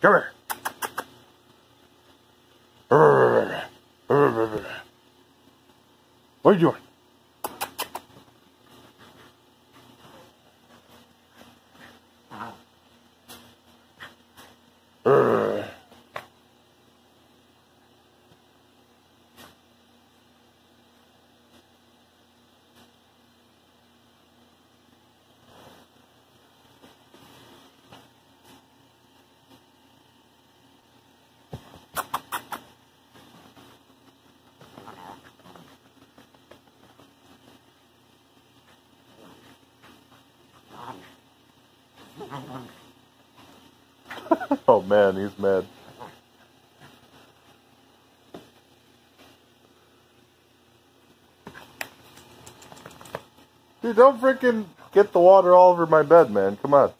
Come here. What are you doing? Urgh. Oh man, he's mad. Dude, don't freaking get the water all over my bed, man. Come on.